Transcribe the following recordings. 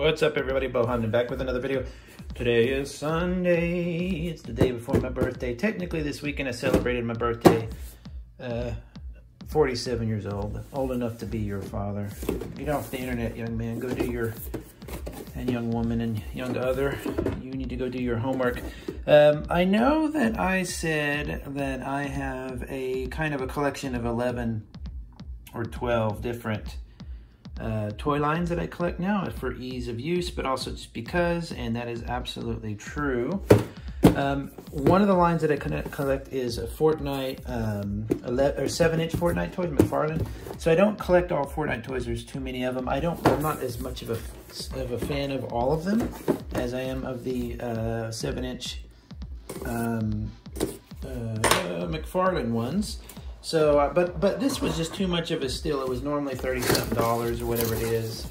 What's up everybody, Beau and back with another video. Today is Sunday, it's the day before my birthday. Technically this weekend I celebrated my birthday. Uh, 47 years old, old enough to be your father. Get off the internet, young man, go do your, and young woman and young other, you need to go do your homework. Um, I know that I said that I have a kind of a collection of 11 or 12 different uh, toy lines that I collect now for ease of use, but also just because, and that is absolutely true. Um, one of the lines that I collect is a Fortnite, um, 11, or 7-inch Fortnite toys, McFarlane. So I don't collect all Fortnite toys. There's too many of them. I don't. I'm not as much of a of a fan of all of them as I am of the 7-inch uh, um, uh, McFarlane ones. So, uh, but but this was just too much of a steal. It was normally thirty something dollars or whatever it is,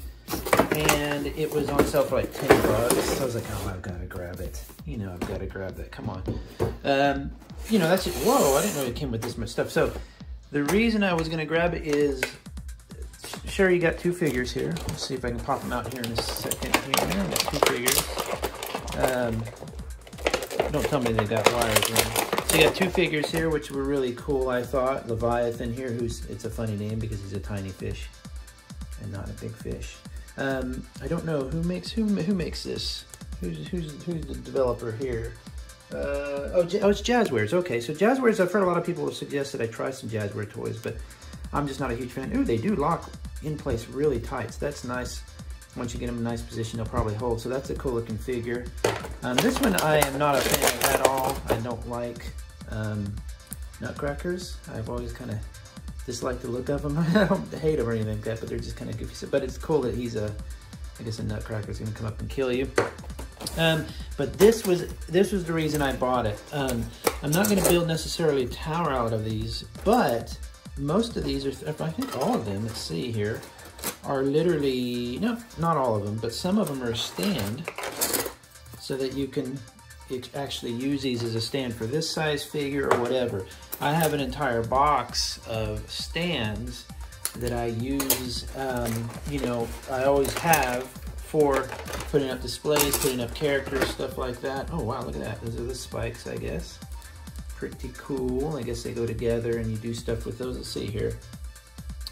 and it was on sale for like ten bucks. So I was like, oh, I've got to grab it. You know, I've got to grab that. Come on. Um, you know, that's just, whoa. I didn't know it came with this much stuff. So the reason I was gonna grab it is, sure, you got two figures here. Let's see if I can pop them out here in a second. Here, two figures. Um, don't tell me they got wires. So you got two figures here, which were really cool, I thought. Leviathan here, who's it's a funny name because he's a tiny fish and not a big fish. Um, I don't know who makes who who makes this. Who's who's who's the developer here? Uh, oh, oh, it's Jazwares. Okay, so Jazwares. I've heard a lot of people suggest that I try some Jazware toys, but I'm just not a huge fan. Ooh, they do lock in place really tight. So that's nice. Once you get them in a nice position, they'll probably hold. So that's a cool looking figure. Um, this one I am not a fan of at all. Like um, nutcrackers. I've always kind of disliked the look of them. I don't hate them or anything like that, but they're just kind of goofy. So, But it's cool that he's a, I guess a nutcracker is gonna come up and kill you. Um, but this was this was the reason I bought it. Um, I'm not gonna build necessarily a tower out of these, but most of these are, I think all of them, let's see here, are literally, no, not all of them, but some of them are stand so that you can actually use these as a stand for this size figure or whatever. I have an entire box of stands that I use, um, you know, I always have for putting up displays, putting up characters, stuff like that. Oh wow, look at that. Those are the spikes, I guess. Pretty cool. I guess they go together and you do stuff with those. Let's see here.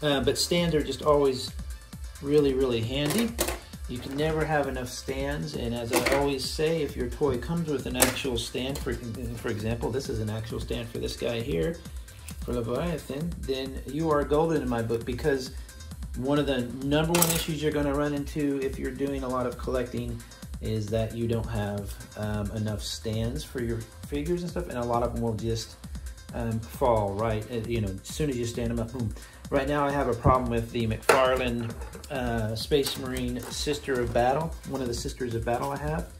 Uh, but stands are just always really, really handy. You can never have enough stands, and as I always say, if your toy comes with an actual stand, for, for example, this is an actual stand for this guy here, for Leviathan, then you are golden in my book because one of the number one issues you're going to run into if you're doing a lot of collecting is that you don't have um, enough stands for your figures and stuff, and a lot of them will just um, fall, right? You know, as soon as you stand them up, boom. Right now I have a problem with the McFarlane uh, Space Marine Sister of Battle, one of the Sisters of Battle I have.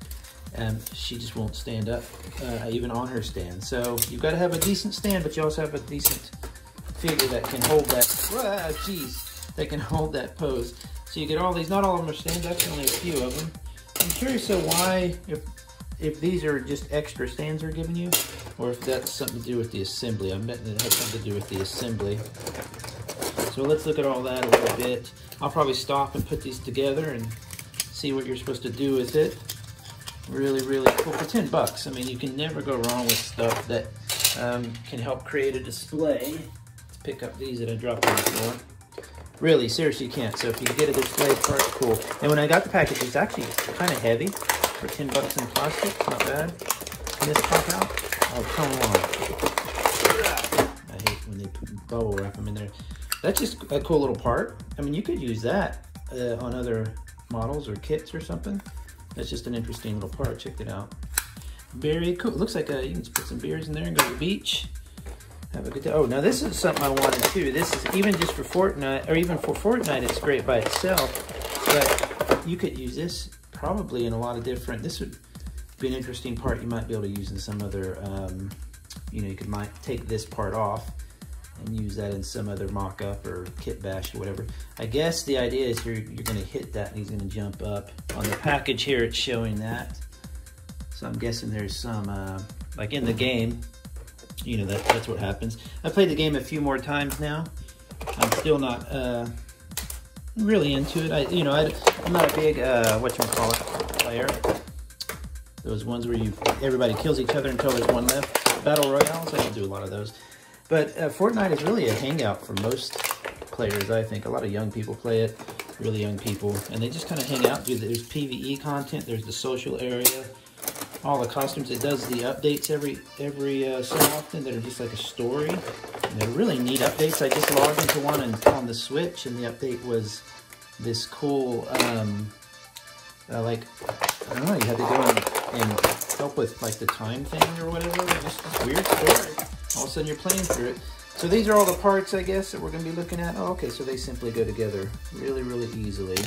And she just won't stand up, uh, even on her stand. So you've got to have a decent stand, but you also have a decent figure that can hold that, jeez, that can hold that pose. So you get all these, not all of them are stands, actually only a few of them. I'm curious so why, if if these are just extra stands they're giving you, or if that's something to do with the assembly. I'm betting it has something to do with the assembly. So let's look at all that a little bit. I'll probably stop and put these together and see what you're supposed to do with it. Really, really cool. For 10 bucks, I mean, you can never go wrong with stuff that um, can help create a display. Let's pick up these that I dropped on the floor. Really, seriously, you can't. So if you get a display part, cool. And when I got the package, it's actually kind of heavy for 10 bucks in plastic. Not bad. Can this pop out? Oh, come on. I hate when they put bubble wrap them in there. That's just a cool little part. I mean, you could use that uh, on other models or kits or something. That's just an interesting little part. Check it out. Very cool. Looks like uh, you can put some beers in there and go to the beach. Have a good day. Oh, now this is something I wanted too. This is even just for Fortnite, or even for Fortnite, it's great by itself. But you could use this probably in a lot of different, this would be an interesting part you might be able to use in some other, um, you know, you could might take this part off and use that in some other mock-up or kit bash or whatever. I guess the idea is you're, you're gonna hit that and he's gonna jump up. On the package here, it's showing that. So I'm guessing there's some, uh, like in the game, you know, that, that's what happens. I played the game a few more times now. I'm still not uh, really into it. I, you know, I, am not a big uh, what you call it player. Those ones where you everybody kills each other until there's one left. Battle royales. I don't do a lot of those. But uh, Fortnite is really a hangout for most players. I think a lot of young people play it. Really young people, and they just kind of hang out. There's PVE content. There's the social area all the costumes. It does the updates every every uh, so often that are just like a story. And they're really neat updates. I just logged into one and, on the Switch, and the update was this cool, um, uh, like, I don't know, you had to go and, and, help with like the time thing or whatever. Just this weird story. All of a sudden you're playing through it. So these are all the parts, I guess, that we're going to be looking at. Oh, okay, so they simply go together really, really easily.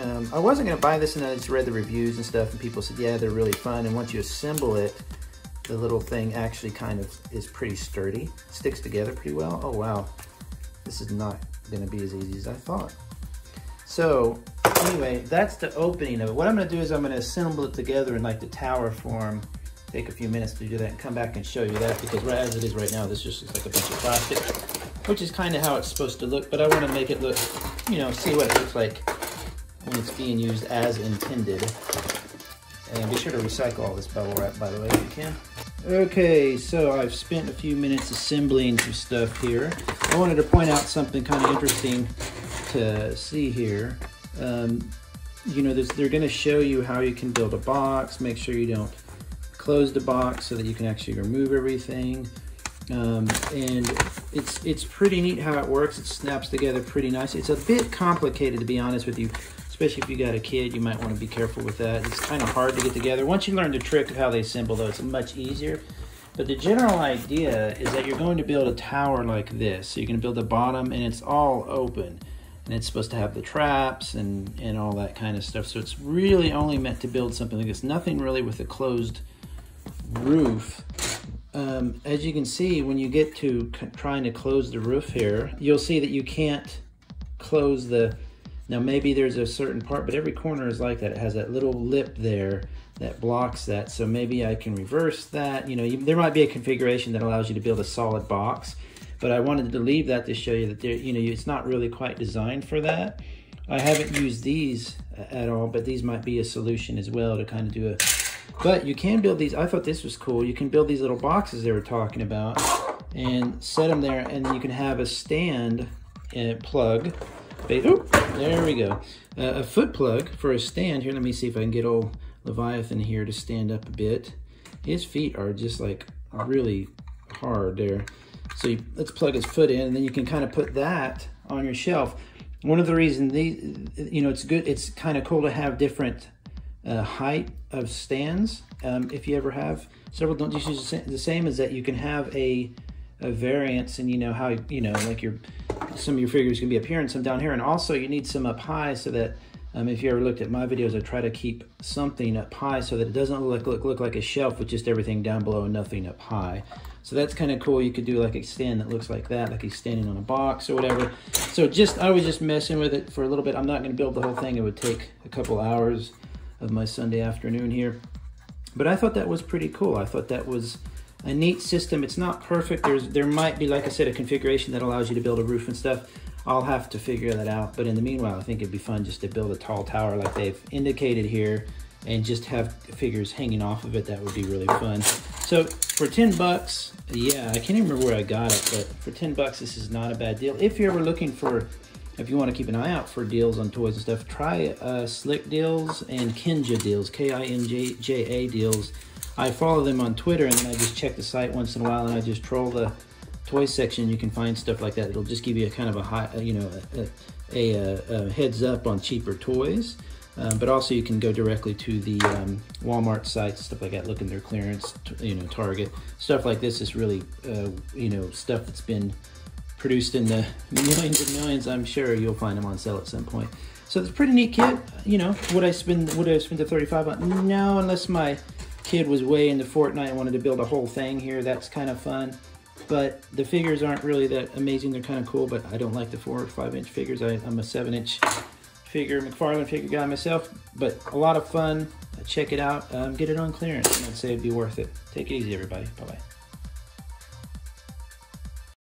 Um, I wasn't going to buy this and I just read the reviews and stuff and people said, yeah, they're really fun. And once you assemble it, the little thing actually kind of is pretty sturdy. Sticks together pretty well. Oh, wow. This is not going to be as easy as I thought. So anyway, that's the opening of it. What I'm going to do is I'm going to assemble it together in like the tower form. Take a few minutes to do that and come back and show you that because right as it is right now, this just looks like a bunch of plastic, which is kind of how it's supposed to look. But I want to make it look, you know, see what it looks like when it's being used as intended. And be sure to recycle all this bubble wrap, by the way, if you can. Okay, so I've spent a few minutes assembling some stuff here. I wanted to point out something kind of interesting to see here. Um, you know, they're going to show you how you can build a box, make sure you don't close the box so that you can actually remove everything. Um, and it's it's pretty neat how it works. It snaps together pretty nice. It's a bit complicated to be honest with you especially if you got a kid, you might want to be careful with that. It's kind of hard to get together. Once you learn the trick of how they assemble, though, it's much easier. But the general idea is that you're going to build a tower like this. So you're going to build the bottom, and it's all open. And it's supposed to have the traps and, and all that kind of stuff. So it's really only meant to build something like this. Nothing really with a closed roof. Um, as you can see, when you get to trying to close the roof here, you'll see that you can't close the now maybe there's a certain part, but every corner is like that. It has that little lip there that blocks that. So maybe I can reverse that. You know, you, there might be a configuration that allows you to build a solid box, but I wanted to leave that to show you that there, you know, it's not really quite designed for that. I haven't used these at all, but these might be a solution as well to kind of do a, but you can build these. I thought this was cool. You can build these little boxes they were talking about and set them there and you can have a stand and plug Oh, there we go. Uh, a foot plug for a stand. Here, let me see if I can get old Leviathan here to stand up a bit. His feet are just like really hard there. So you, let's plug his foot in and then you can kind of put that on your shelf. One of the reasons these, you know, it's good, it's kind of cool to have different uh, height of stands. Um, if you ever have several, don't just use the same as that you can have a, a variance and you know how, you know, like your some of your figures can be up here and some down here. And also you need some up high so that um, if you ever looked at my videos, I try to keep something up high so that it doesn't look, look, look like a shelf with just everything down below and nothing up high. So that's kind of cool. You could do like a stand that looks like that, like he's standing on a box or whatever. So just, I was just messing with it for a little bit. I'm not going to build the whole thing. It would take a couple hours of my Sunday afternoon here. But I thought that was pretty cool. I thought that was a neat system. It's not perfect. There's There might be, like I said, a configuration that allows you to build a roof and stuff. I'll have to figure that out. But in the meanwhile, I think it'd be fun just to build a tall tower like they've indicated here and just have figures hanging off of it. That would be really fun. So for 10 bucks, yeah, I can't even remember where I got it, but for 10 bucks, this is not a bad deal. If you're ever looking for, if you want to keep an eye out for deals on toys and stuff, try uh, Slick Deals and Kinja Deals, K-I-N-J-A deals. I follow them on Twitter and then I just check the site once in a while and I just troll the toy section. You can find stuff like that. It'll just give you a kind of a high, you know, a, a, a heads up on cheaper toys. Um, but also you can go directly to the um, Walmart sites, stuff like that, look in their clearance, you know, Target. Stuff like this is really, uh, you know, stuff that's been produced in the millions and millions. I'm sure you'll find them on sale at some point. So it's a pretty neat kit. You know, would I spend, would I spend the 35 on? No, unless my kid was way into Fortnite and wanted to build a whole thing here. That's kind of fun. But the figures aren't really that amazing. They're kind of cool, but I don't like the four or five inch figures. I, am a seven inch figure, McFarlane figure guy myself, but a lot of fun. Check it out. Um, get it on clearance. I'd say it'd be worth it. Take it easy, everybody. Bye-bye.